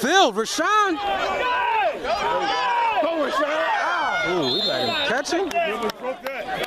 Field, Rashawn. Go, Rashawn. Ooh, we let him catch him.